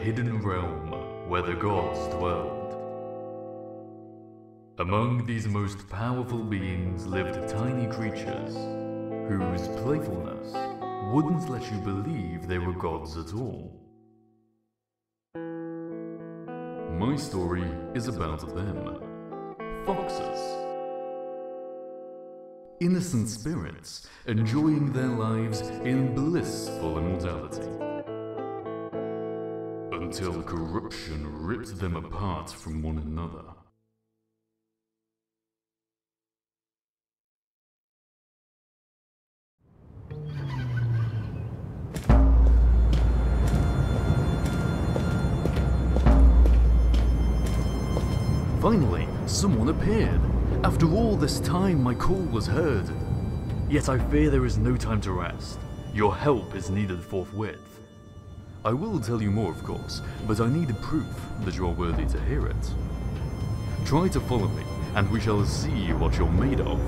hidden realm where the gods dwelled. Among these most powerful beings lived tiny creatures whose playfulness wouldn't let you believe they were gods at all. My story is about them foxes. Innocent spirits enjoying their lives in blissful immortality. Until the corruption ripped them apart from one another. Finally, someone appeared. After all this time, my call was heard. Yet I fear there is no time to rest. Your help is needed forthwith. I will tell you more, of course, but I need proof that you are worthy to hear it. Try to follow me, and we shall see what you're made of.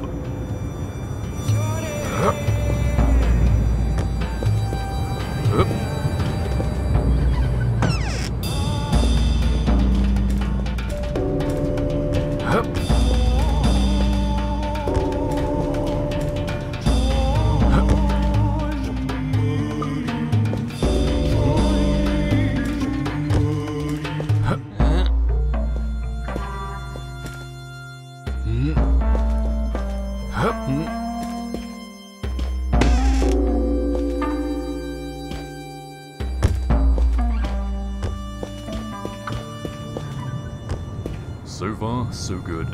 So good.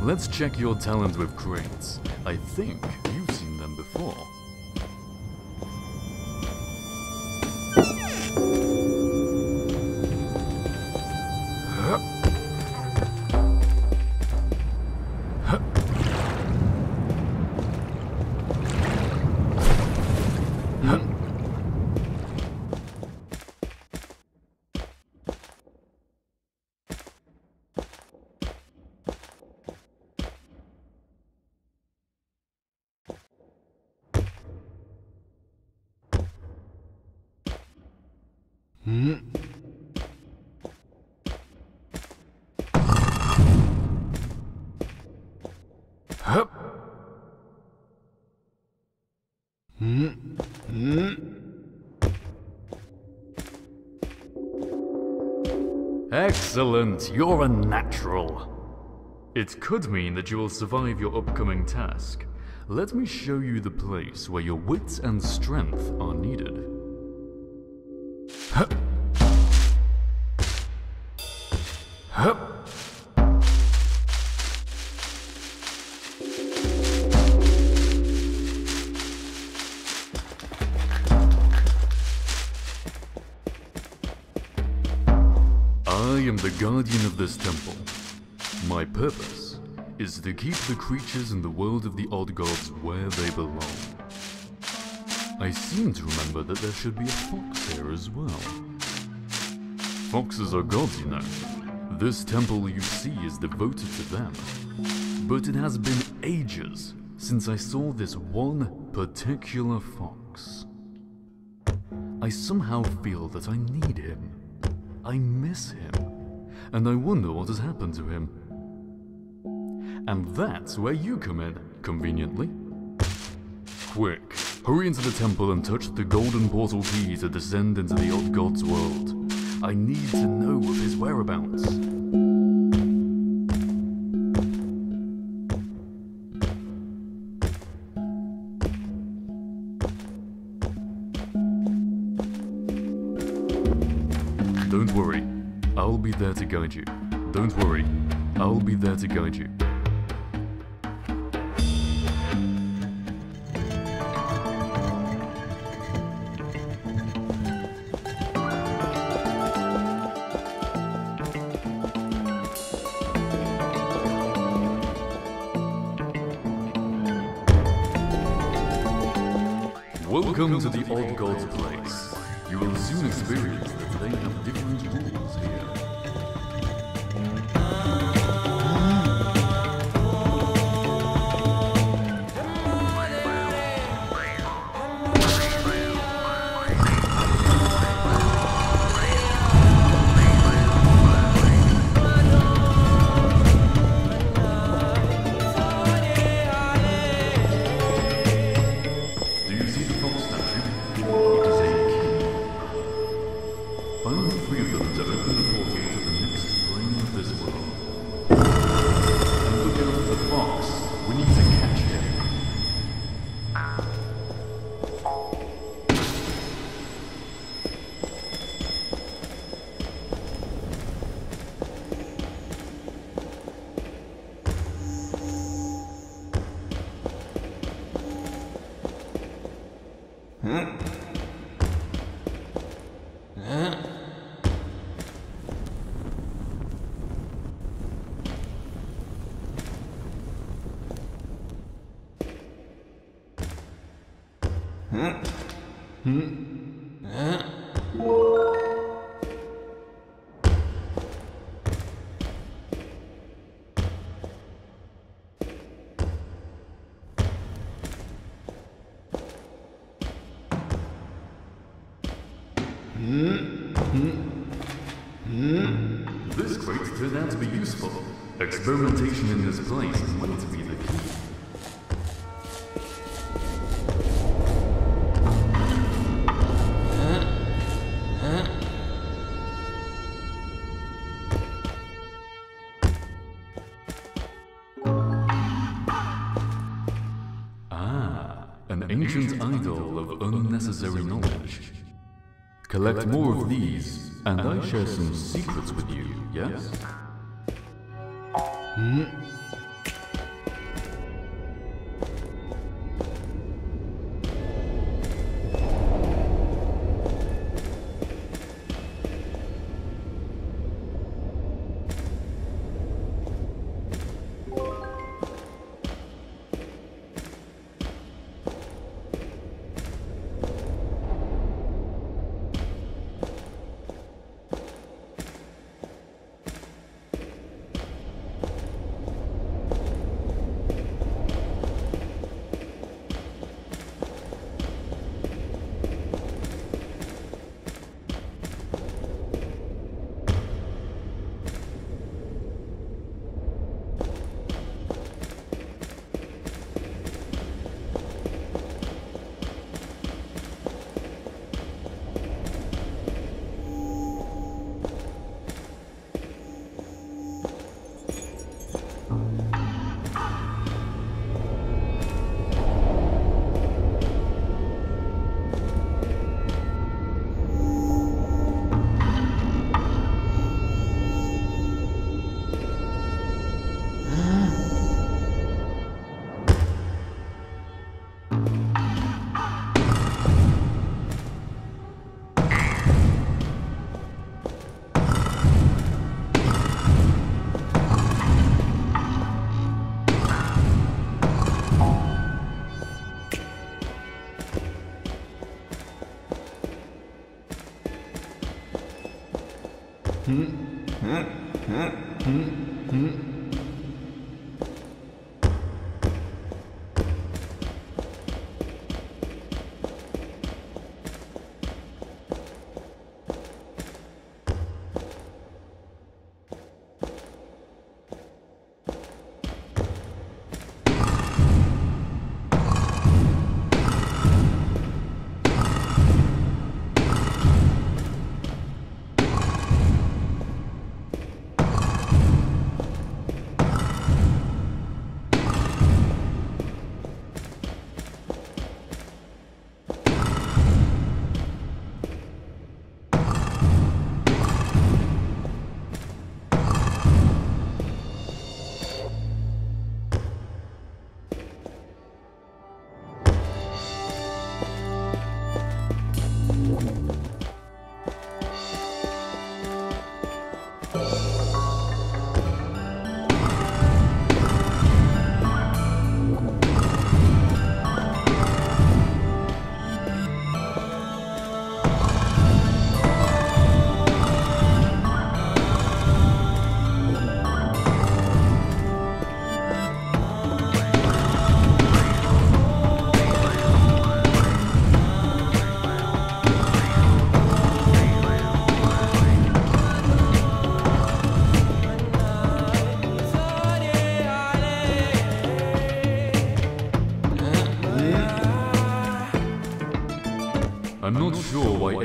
Let's check your talent with crates. I think Excellent, you're a natural. It could mean that you will survive your upcoming task. Let me show you the place where your wits and strength are needed. The creatures in the world of the odd gods where they belong. I seem to remember that there should be a fox here as well. Foxes are gods, you know. This temple you see is devoted to them. But it has been ages since I saw this one particular fox. I somehow feel that I need him. I miss him. And I wonder what has happened to him. And that's where you come in, conveniently. Quick, hurry into the temple and touch the golden portal key to descend into the odd god's world. I need to know of his whereabouts. Don't worry, I'll be there to guide you. Don't worry, I'll be there to guide you. ancient idol of unnecessary knowledge. Collect more of these, and I share some secrets with you, yes? Hmm?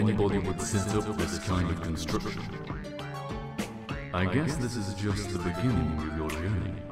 Anybody would set up this kind of construction. I guess this is just the beginning of your journey.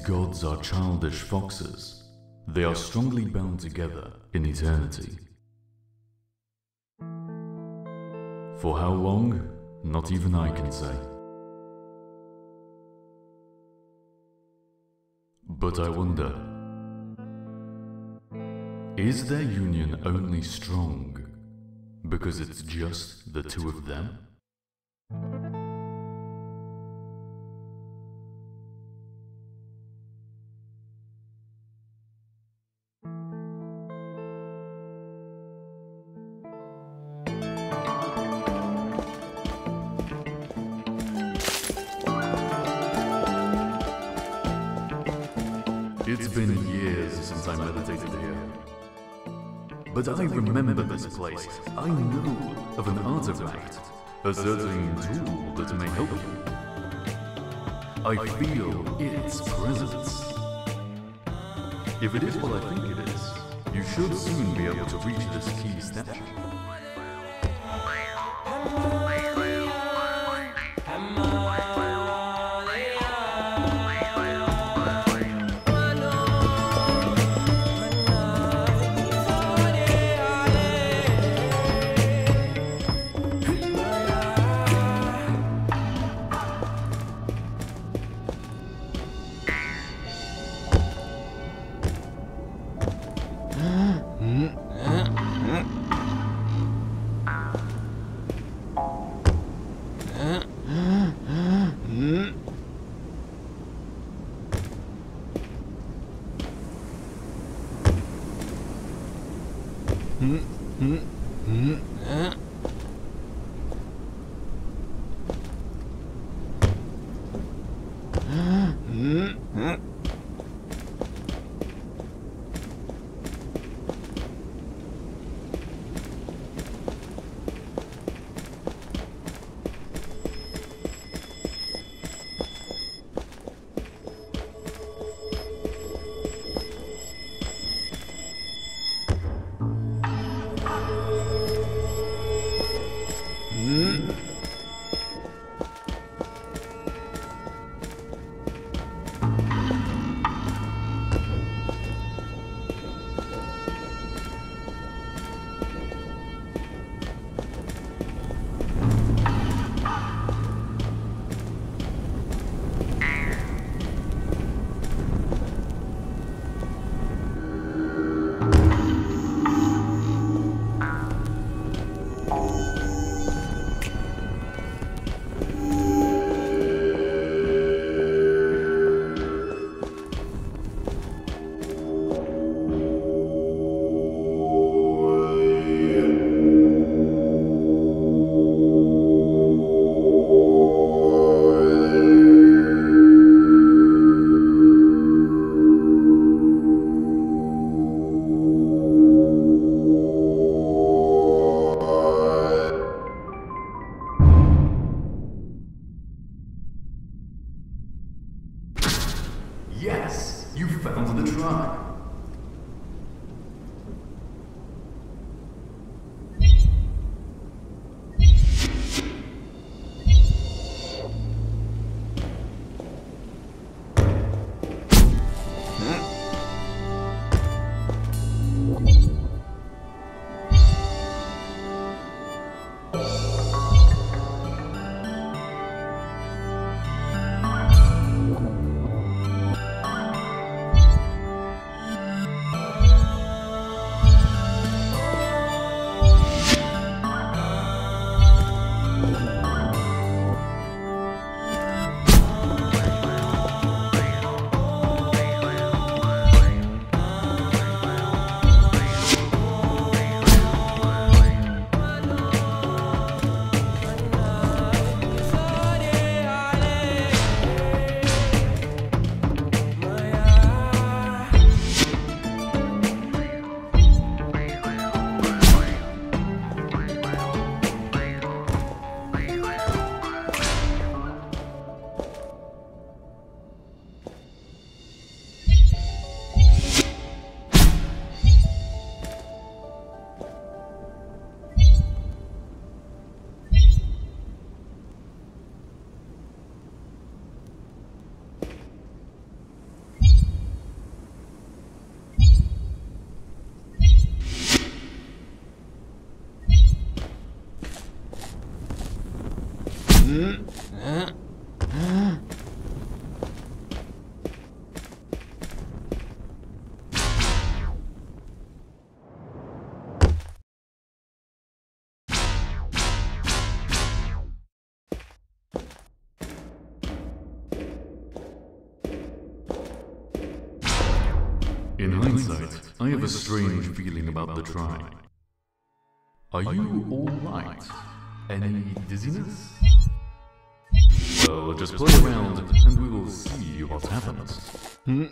These gods are childish foxes, they are strongly bound together in eternity. For how long, not even I can say. But I wonder, is their union only strong because it's just the two of them? But I remember this place. I know of an artifact, a certain tool that may help you. I feel its presence. If it is what I think it is, you should soon be able to reach this key statue. In hindsight, I have a strange feeling about the TRI. Are you alright? Any dizziness? Well, just play around and we will see what happens. Hmm.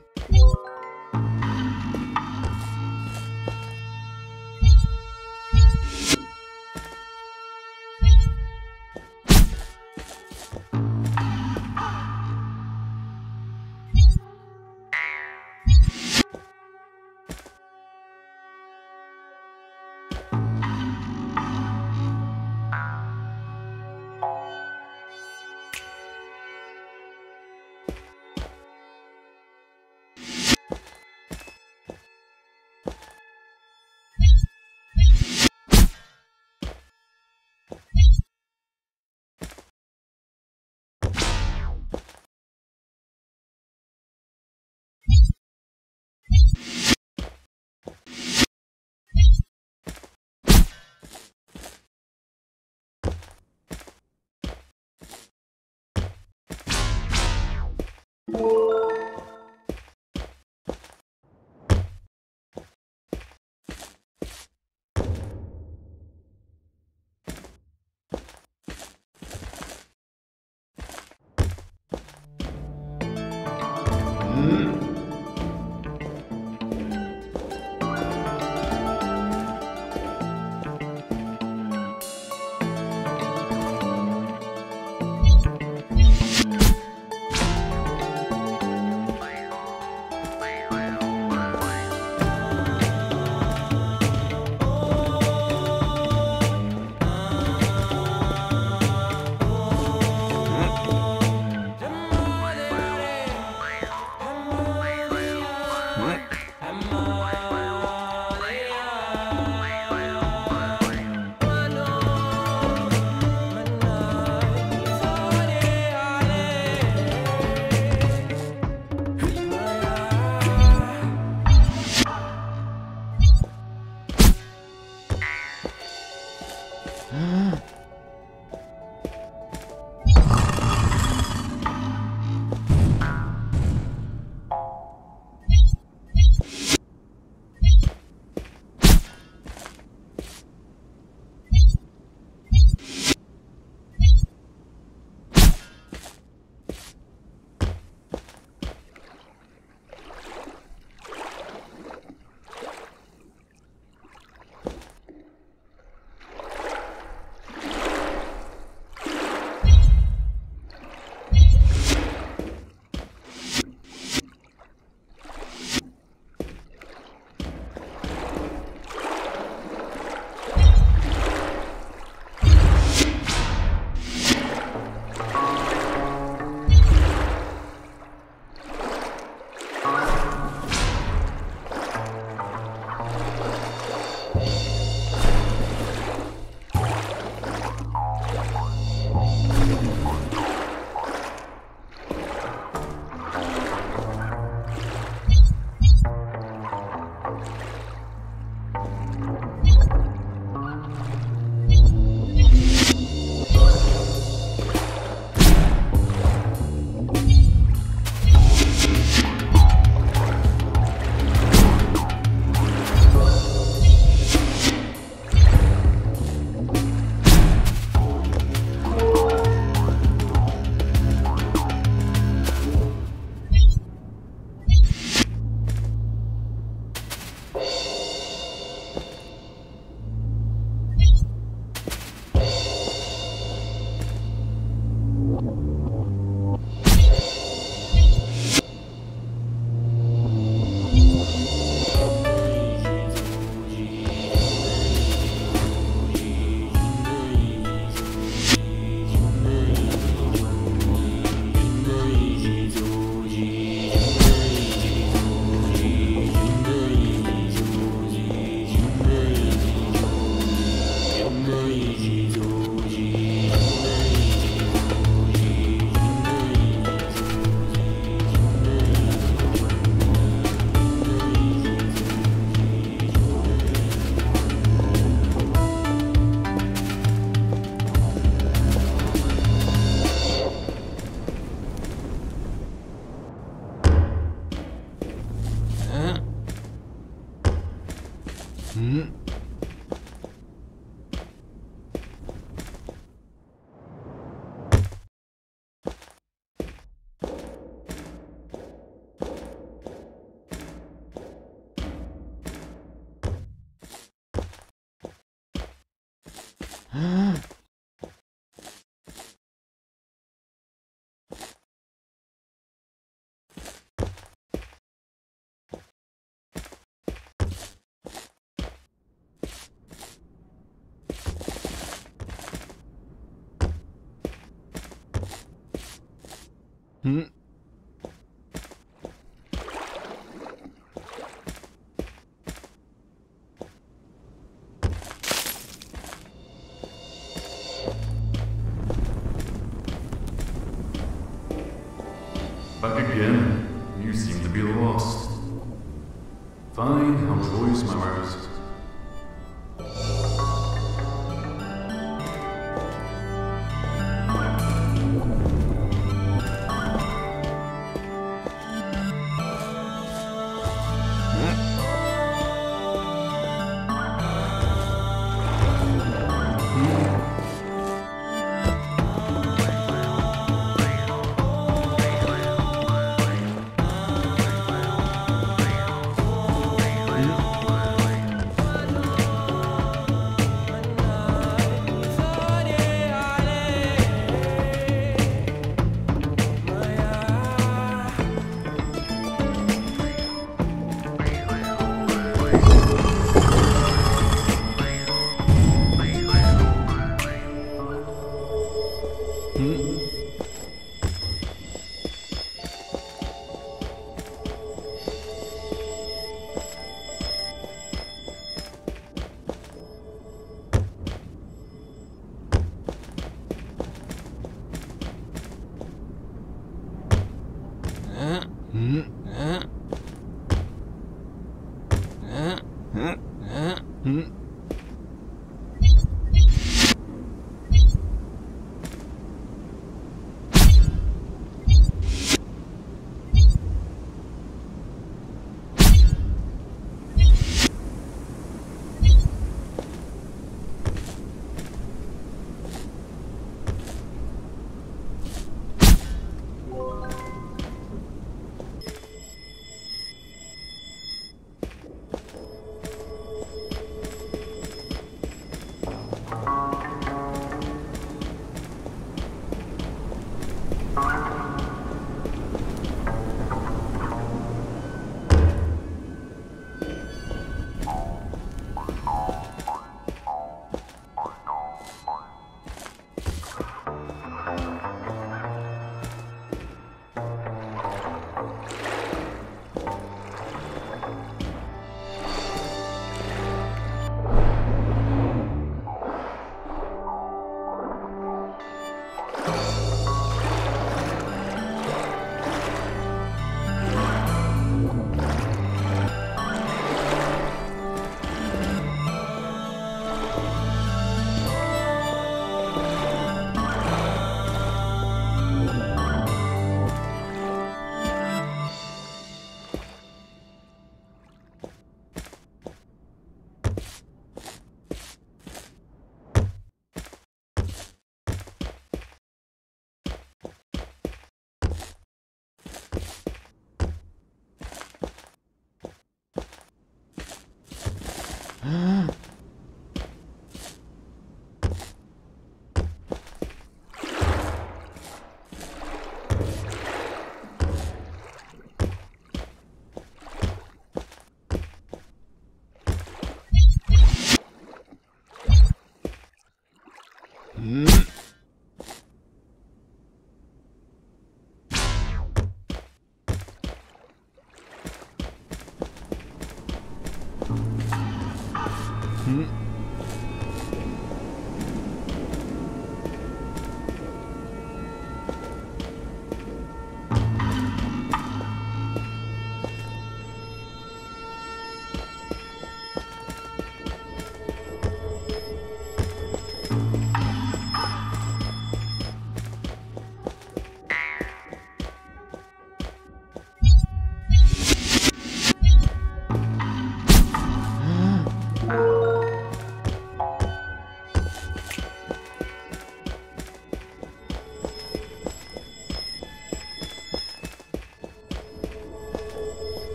嗯 But again.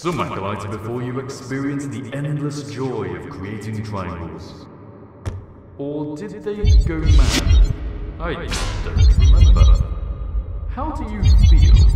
Some might glide before you experience the endless joy of creating triangles. Or did they go mad? I don't remember. How do you feel?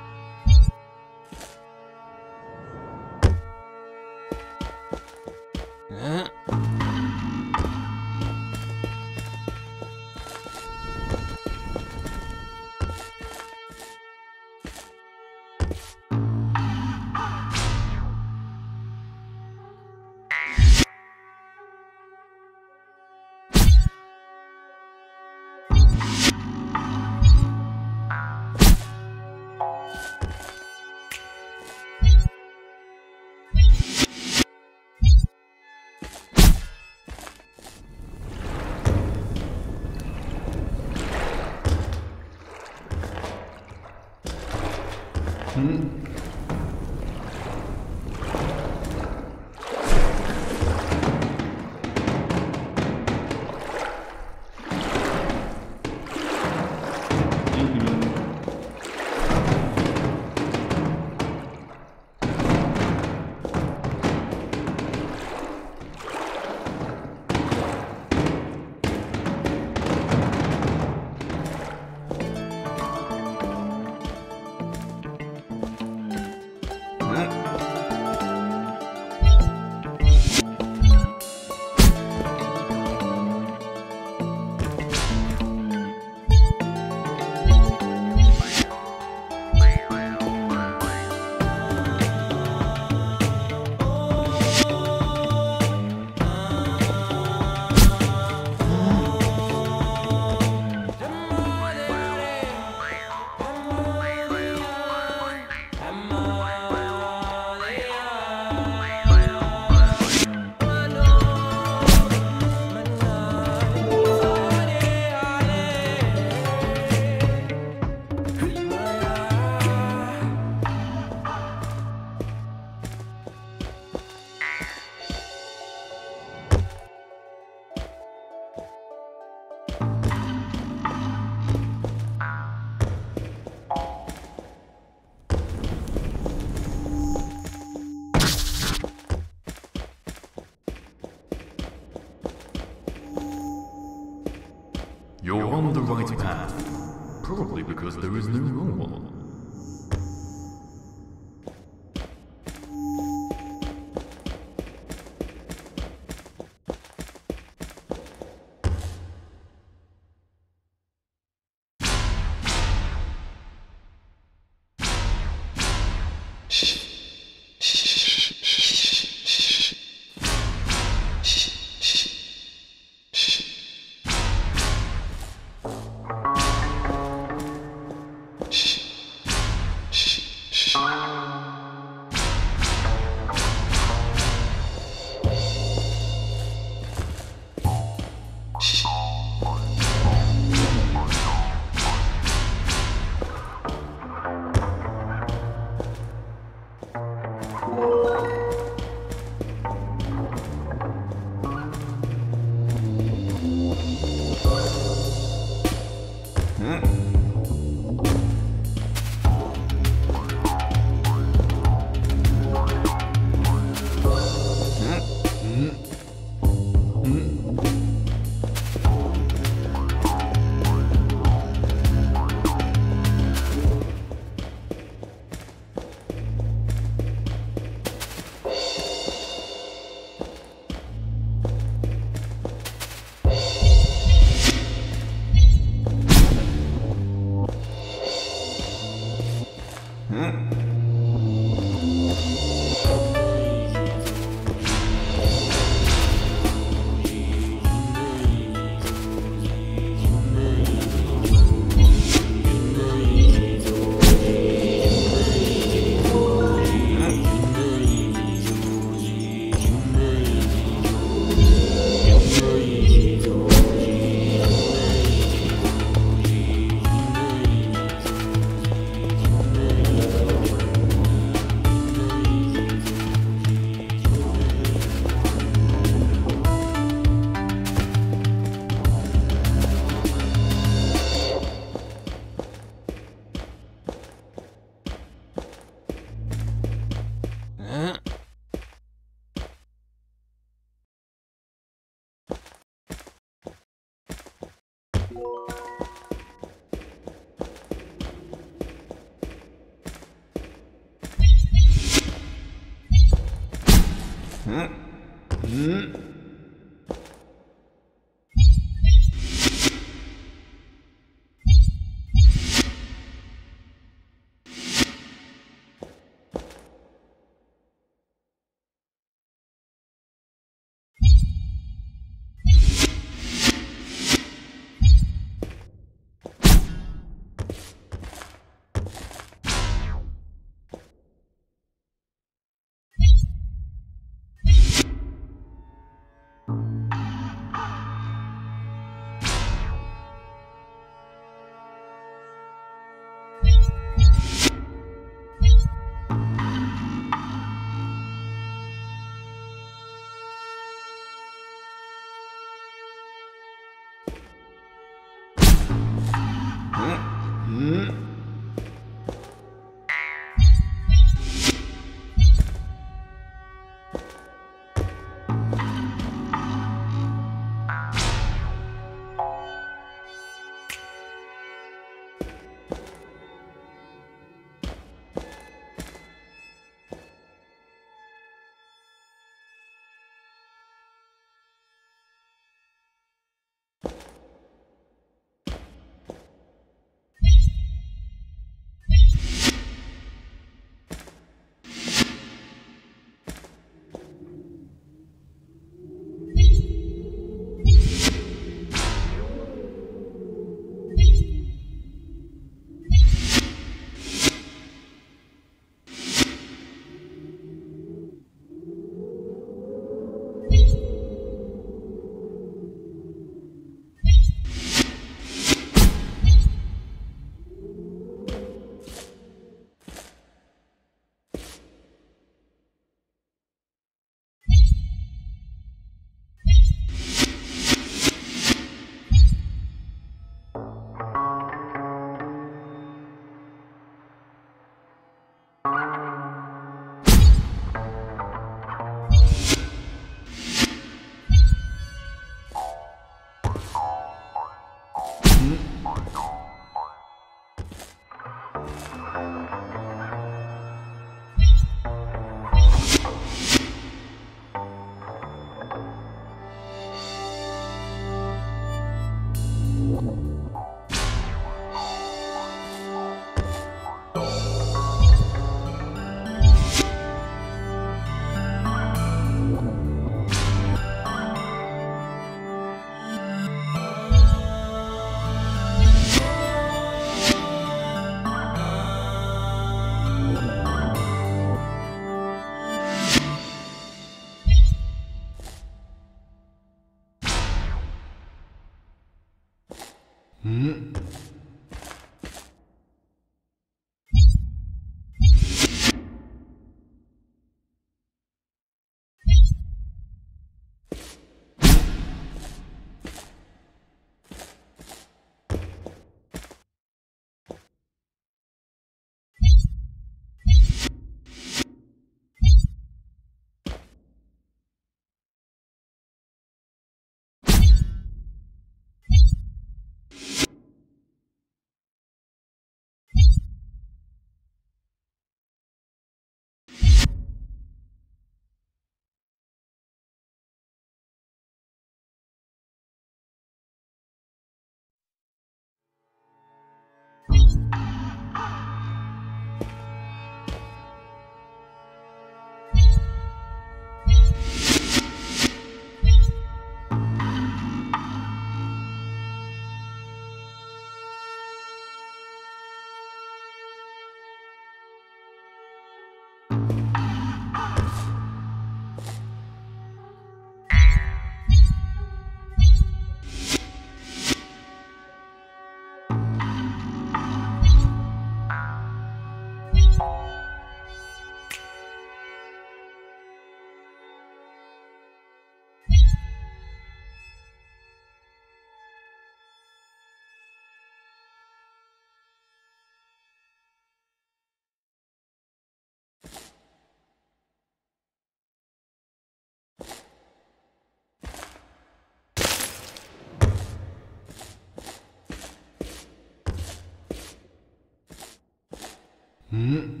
嗯。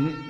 Hmm.